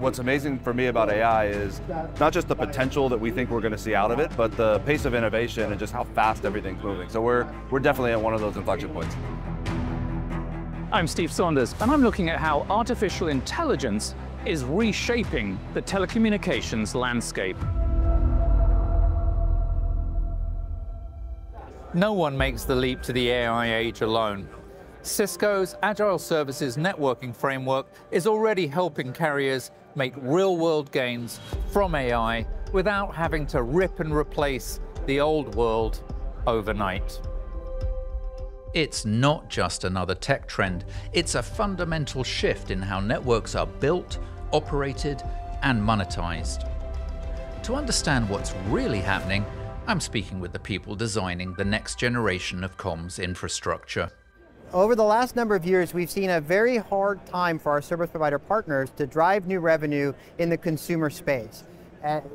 what's amazing for me about AI is not just the potential that we think we're going to see out of it, but the pace of innovation and just how fast everything's moving. So we're, we're definitely at one of those inflection points. I'm Steve Saunders, and I'm looking at how artificial intelligence is reshaping the telecommunications landscape. No one makes the leap to the AI age alone. Cisco's Agile Services Networking Framework is already helping carriers make real-world gains from AI without having to rip and replace the old world overnight. It's not just another tech trend, it's a fundamental shift in how networks are built, operated, and monetized. To understand what's really happening, I'm speaking with the people designing the next generation of comms infrastructure. Over the last number of years, we've seen a very hard time for our service provider partners to drive new revenue in the consumer space.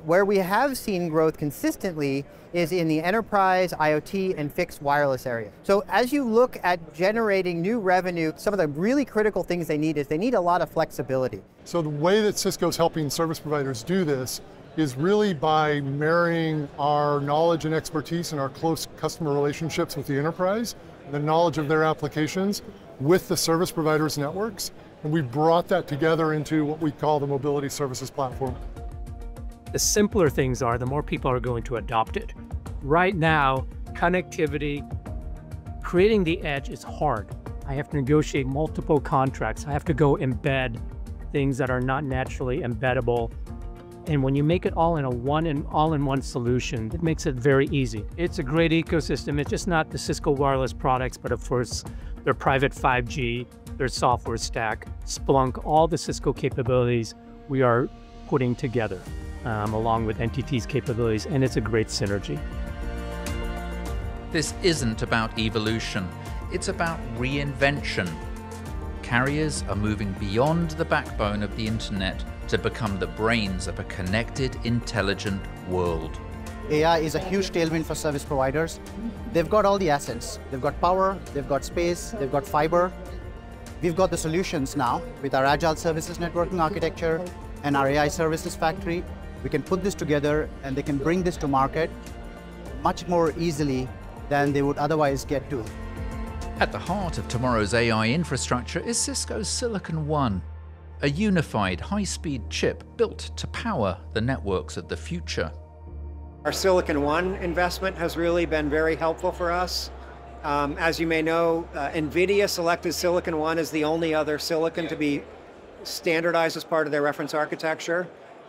Where we have seen growth consistently is in the enterprise, IoT, and fixed wireless area. So as you look at generating new revenue, some of the really critical things they need is they need a lot of flexibility. So the way that Cisco's helping service providers do this is really by marrying our knowledge and expertise and our close customer relationships with the enterprise the knowledge of their applications with the service providers' networks, and we brought that together into what we call the Mobility Services Platform. The simpler things are, the more people are going to adopt it. Right now, connectivity, creating the edge is hard. I have to negotiate multiple contracts. I have to go embed things that are not naturally embeddable and when you make it all in a one and all-in-one solution, it makes it very easy. It's a great ecosystem. It's just not the Cisco wireless products, but of course, their private 5G, their software stack, Splunk, all the Cisco capabilities we are putting together, um, along with NTT's capabilities, and it's a great synergy. This isn't about evolution. It's about reinvention. Carriers are moving beyond the backbone of the internet to become the brains of a connected, intelligent world. AI is a huge tailwind for service providers. They've got all the assets. They've got power, they've got space, they've got fiber. We've got the solutions now with our Agile Services Networking architecture and our AI Services Factory. We can put this together and they can bring this to market much more easily than they would otherwise get to. At the heart of tomorrow's AI infrastructure is Cisco's Silicon One, a unified high-speed chip built to power the networks of the future. Our Silicon One investment has really been very helpful for us. Um, as you may know, uh, NVIDIA selected Silicon One as the only other silicon to be standardized as part of their reference architecture.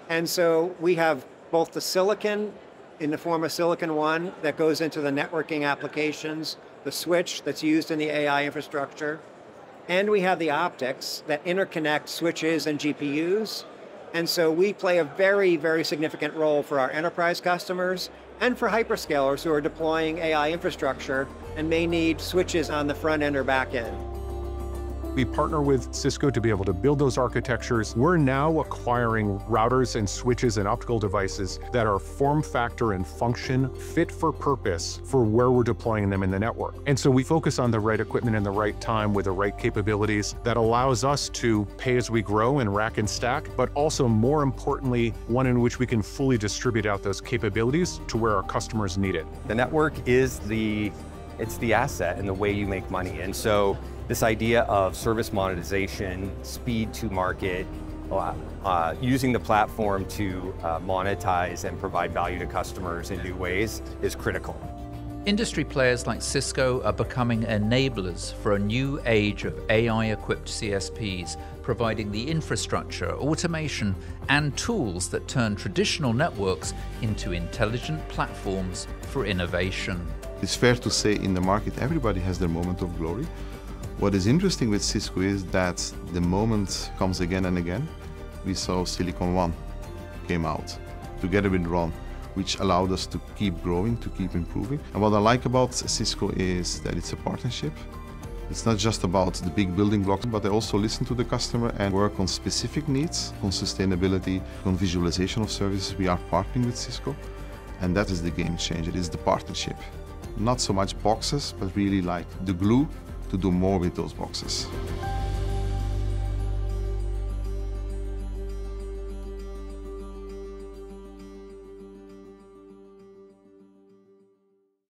And so we have both the silicon in the form of Silicon One that goes into the networking applications, the switch that's used in the AI infrastructure, and we have the optics that interconnect switches and GPUs. And so we play a very, very significant role for our enterprise customers and for hyperscalers who are deploying AI infrastructure and may need switches on the front end or back end. We partner with Cisco to be able to build those architectures. We're now acquiring routers and switches and optical devices that are form factor and function fit for purpose for where we're deploying them in the network. And so we focus on the right equipment in the right time with the right capabilities that allows us to pay as we grow and rack and stack, but also more importantly, one in which we can fully distribute out those capabilities to where our customers need it. The network is the it's the asset and the way you make money. And so this idea of service monetization, speed to market, uh, uh, using the platform to uh, monetize and provide value to customers in new ways is critical. Industry players like Cisco are becoming enablers for a new age of AI-equipped CSPs, providing the infrastructure, automation, and tools that turn traditional networks into intelligent platforms for innovation. It's fair to say in the market everybody has their moment of glory. What is interesting with Cisco is that the moment comes again and again. We saw Silicon One came out together with RON, which allowed us to keep growing, to keep improving. And what I like about Cisco is that it's a partnership. It's not just about the big building blocks, but they also listen to the customer and work on specific needs, on sustainability, on visualization of services. We are partnering with Cisco, and that is the game changer, it is the partnership. Not so much boxes, but really like the glue to do more with those boxes.